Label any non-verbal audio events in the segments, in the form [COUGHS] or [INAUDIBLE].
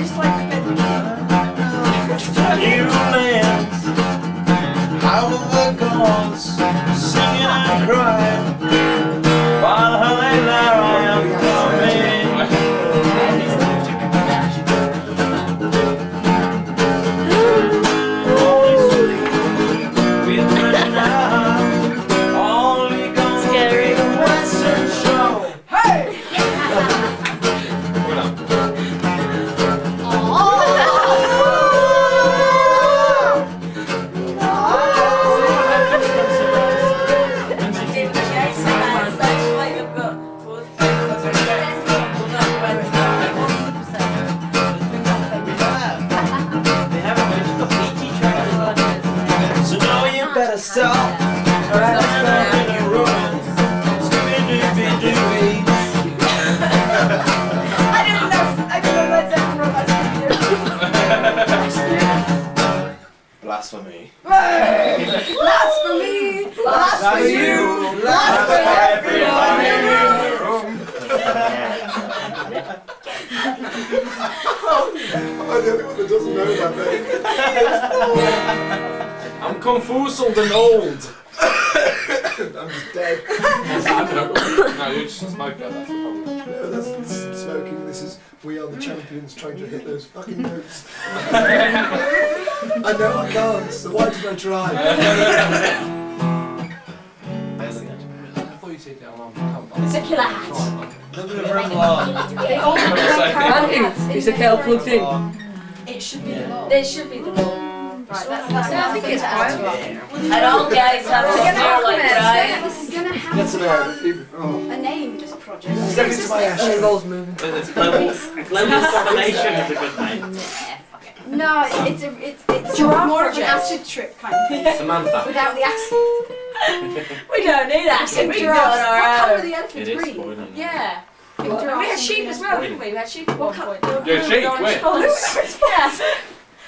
To Humans out of the gods, singing and crying. I'm the only one that doesn't know that, mate. [LAUGHS] I'm confused and old. [COUGHS] I'm just dead. no, you're just a smoker, that's the problem. No, that's s- smoking. This is we are the champions trying to hit those fucking notes. [LAUGHS] I know I can't, so why did I try? I thought you said that one. Come on. It's a killer hat. Look at the red lawn. They all have like cowboy hats. Is the kettle [LAUGHS] plugged in? It should be the law. There should be the law. Right, that's that's. I think it's fine. And all guys have a smell like Brian. This gonna have That's about it. Oh. a name, this project. Step into my Oh, ashes. moving. It's global, global [LAUGHS] combination is a good name. No, it's a it's it's Giraffe more of an acid trip kind of thing. Samantha. [LAUGHS] Without the acid. [LAUGHS] We don't need acid, we can do it Giraffes. on What colour are the elephants? Green. Yeah. Big We had sheep as well, didn't we? We had sheep at What one colour? point. Yeah, sheep, Orange where? spots. [LAUGHS] Yeah.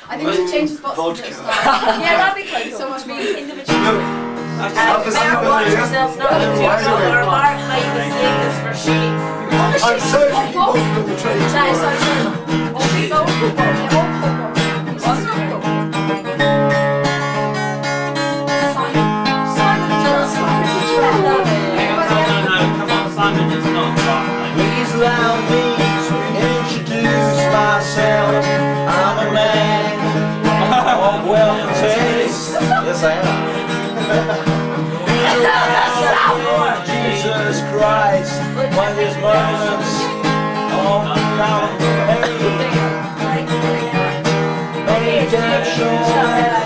I think we should change the spots to Vodka. the start. [LAUGHS] Yeah, that'd be cool. So much more. individual. Uh, Have a And sip better of watch this. yourselves not to Why is it- or Mark might mistake us for sheep. I'm so involved in the trade. Yes, I am. Jesus Christ, when there's moments of proud pain, redemption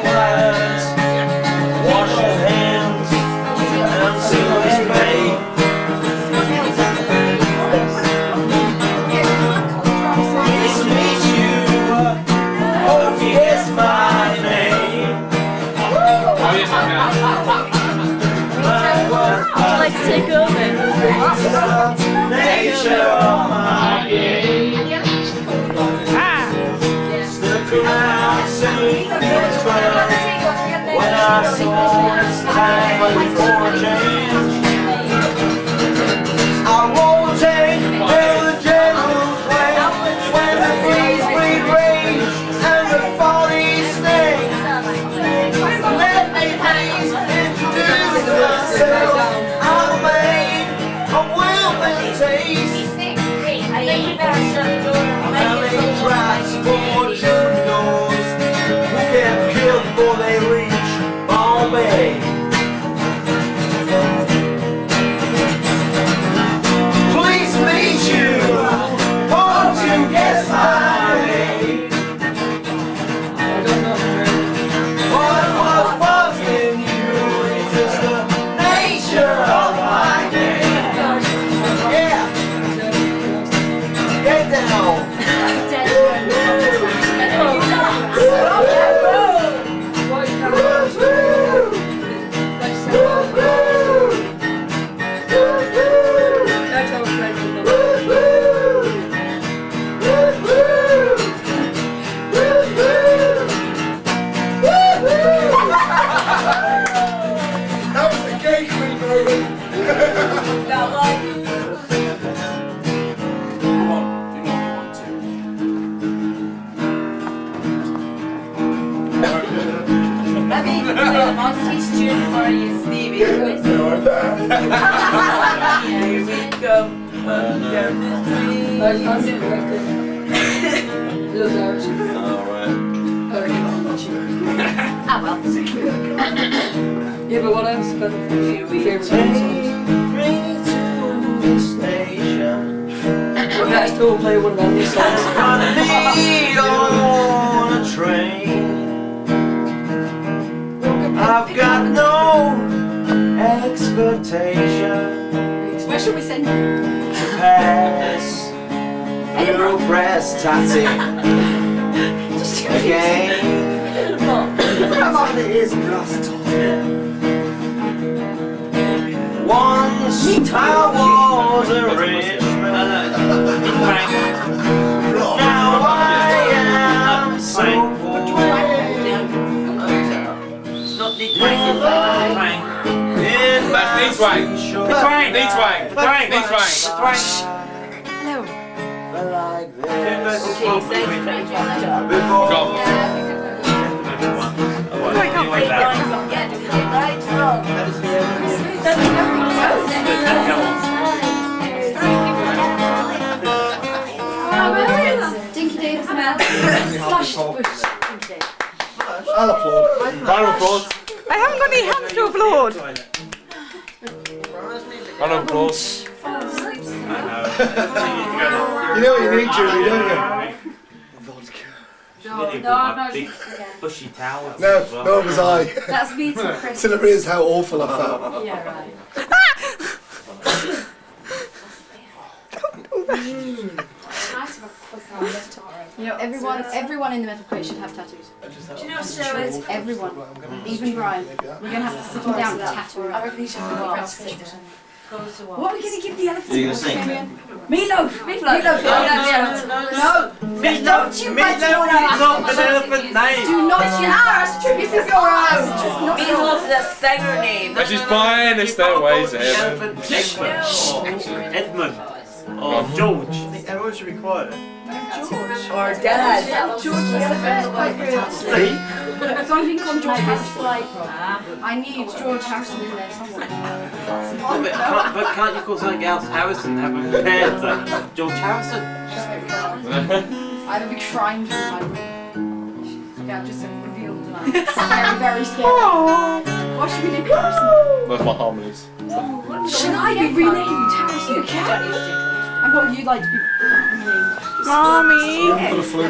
time for a change. I won't take the general's way when the breeze bleed rage and the body stings. Let me please introduce myself. I'm a man of will and taste. I think we better shut the door and make How it many so traps for who get killed before they reach Bombay? I'll teach for you, Stevie. Here we go. I can't see it correctly. Look, Irish. Alright. Ah, well. Yeah, but what else is better for? Favorite Take songs? me to the station. Okay, let's go play one of those songs. Gonna be on a train. Expectation. Where should we send you? to pass. Through Prestatyn again. What is Prestatyn? Once I was a rich man. Now I am so poor. Not the twang, the twang. In That's knee swang. short twang. Knee twang. Twang, Knee twang. like this. Okay, thanks, Craig. Before Go. Great lines on yeah, do we get right wrong? Dinky Davis man. Flash bush. I'll applaud. Round of applause. I haven't got any hands to applaud. Round of applause. You know what you need, Julie, don't you? Vodka. Really No, got no, my big bushy towels No, as well. nor was I. That's me to [LAUGHS] Chris. Till it is how awful I felt. Yeah, right. You know, everyone, everyone in the metal crate should have tattoos. Do you know steroids? Everyone, even Brian. We're gonna have to sit him down with a tattoo. I reckon he should go off. Close. What are we gonna give the elephant? You're gonna sing? Meatloaf. Meatloaf. Meatloaf. No. Don't you bite your Meatloaf is not ass. an elephant name. Do not you ass. This is your ass. Just not your Meatloaf is a singer name. And she's buying the stairways to heaven. Elephant Edmund. Or, or um, George. Everyone should be quiet. Or Dad. George the elephant. Quite good. See? So I'm called George Harrison. I need George Harrison in there somewhere. But, can't, but can't you call something else Harrison? Have a compared to George Harrison? I have a big shrine through my room. Yeah, I've just revealed tonight. It's very, very scary. What should we name Harrison? That's my harmonies. Should I be renamed Harrison? You can. And what would like to be renamed? Mommy. For the flu.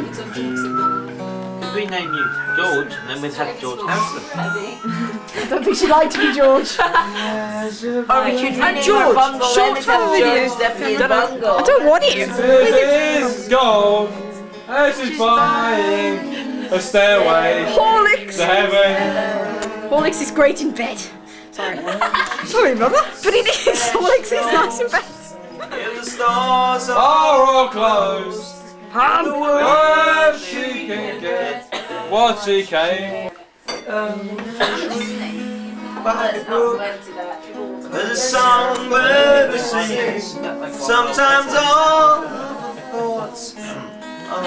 Could we name you George and then we'd have George Harrison? [LAUGHS] I don't think she'd like to be George. Or we could rename George, bungle short and for the have video. I don't want it. This is gold. This is buying a stairway Horlicks. to heaven. Horlicks is great in bed. Sorry. [LAUGHS] Sorry, mother. But it is. [LAUGHS] Horlicks is nice in bed. If the stars are Are all closed. Pam. What she can get. What she came. Um, by the brook, there's a songbird that sings. Sometimes all thoughts are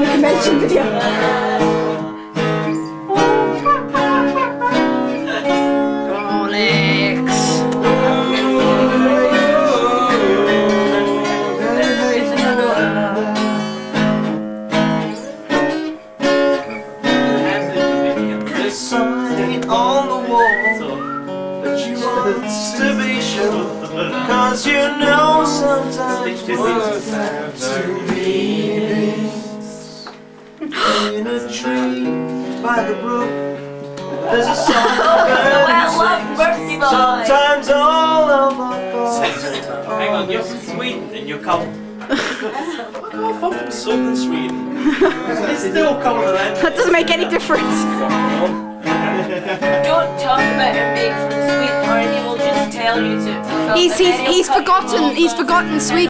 the convention video. There's something on the wall that you want to be sure. Cause you know sometimes words have two meanings. In a tree by the brook, there's a songbird [LAUGHS] that Well, birthday sings. boy. Sometimes all of our thoughts Hang on, you're from Sweden and you're cold. Fuck off, I'm from southern Sweden. [LAUGHS] it's still colder than That doesn't make any difference. [LAUGHS] Don't talk about him being from Sweden or he will just tell you to. He's, he's, he's forgotten, he's forgotten Sweden.